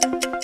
To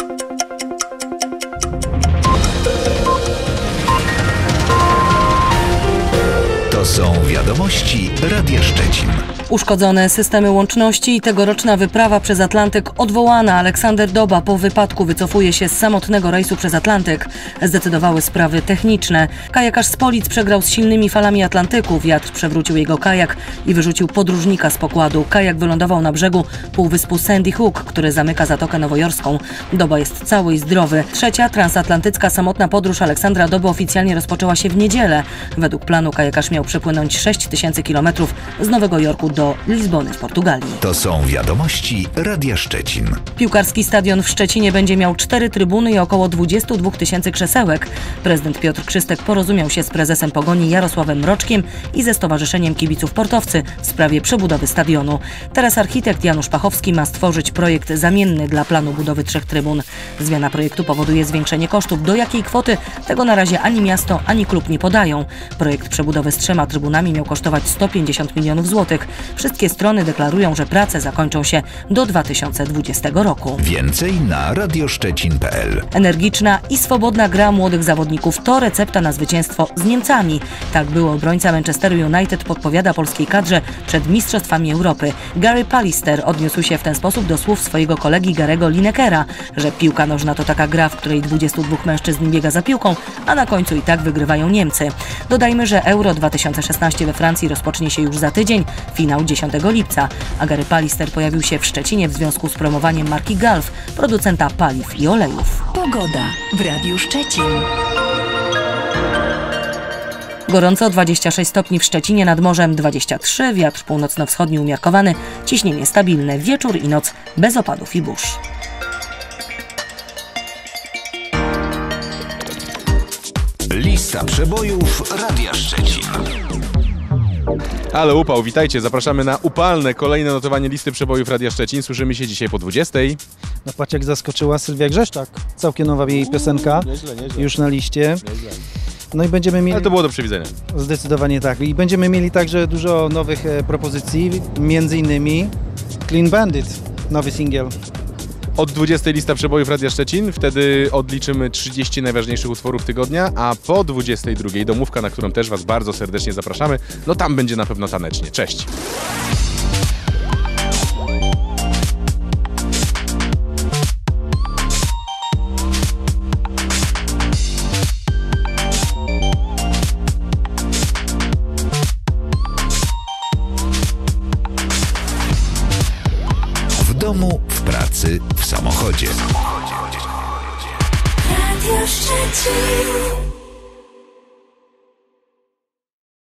są wiadomości Radia Szczecin. Uszkodzone systemy łączności i tegoroczna wyprawa przez Atlantyk odwołana. Aleksander Doba po wypadku wycofuje się z samotnego rejsu przez Atlantyk. Zdecydowały sprawy techniczne. Kajakarz z Polic przegrał z silnymi falami Atlantyku. Wiatr przewrócił jego kajak i wyrzucił podróżnika z pokładu. Kajak wylądował na brzegu półwyspu Sandy Hook, który zamyka Zatokę Nowojorską. Doba jest cały i zdrowy. Trzecia transatlantycka samotna podróż Aleksandra Doby oficjalnie rozpoczęła się w niedzielę. Według planu kajakarz miał przepłynąć 6 tysięcy kilometrów z Nowego Jorku do Lizbony w Portugalii. To są wiadomości Radia Szczecin. Piłkarski stadion w Szczecinie będzie miał cztery trybuny i około 22 tysięcy krzesełek. Prezydent Piotr Krzystek porozumiał się z prezesem Pogoni Jarosławem Mroczkiem i ze Stowarzyszeniem Kibiców Portowcy w sprawie przebudowy stadionu. Teraz architekt Janusz Pachowski ma stworzyć projekt zamienny dla planu budowy trzech trybun. Zmiana projektu powoduje zwiększenie kosztów. Do jakiej kwoty? Tego na razie ani miasto, ani klub nie podają. Projekt przebudowy z trzema trybunami miał kosztować 150 milionów złotych. Wszystkie strony deklarują, że prace zakończą się do 2020 roku. Więcej na radioszczecin.pl. Energiczna i swobodna gra młodych zawodników to recepta na zwycięstwo z Niemcami. Tak było obrońca Manchesteru United podpowiada polskiej kadrze przed Mistrzostwami Europy. Gary Pallister odniósł się w ten sposób do słów swojego kolegi Garego Linekera, że piłka nożna to taka gra, w której 22 mężczyzn biega za piłką, a na końcu i tak wygrywają Niemcy. Dodajmy, że Euro 2016 we Francji rozpocznie się już za tydzień, finał 10 lipca, a Gary Pallister pojawił się w Szczecinie w związku z promowaniem marki Gulf, producenta paliw i olejów. Pogoda w Radiu Szczecin. Gorąco 26 stopni w Szczecinie, nad morzem 23, wiatr północno-wschodni umiarkowany, ciśnienie stabilne, wieczór i noc bez opadów i burz. Lista przebojów Radia Szczecin. Ale upał, witajcie, zapraszamy na upalne kolejne notowanie listy przebojów Radia Szczecin. Słyszymy się dzisiaj po 20. No patrz jak zaskoczyła Sylwia Grzeszczak. Całkiem nowa jej piosenka. Nieźle, nieźle. Już na liście. No i będziemy mieli... Ale to było do przewidzenia. Zdecydowanie tak. I będziemy mieli także dużo nowych e, propozycji, między innymi Clean Bandit, nowy singiel. Od 20 lista przebojów Radia Szczecin, wtedy odliczymy 30 najważniejszych utworów tygodnia, a po 22 domówka, na którą też Was bardzo serdecznie zapraszamy, no tam będzie na pewno tanecznie. Cześć! Domu, w pracy, w samochodzie. Radio Szczecin.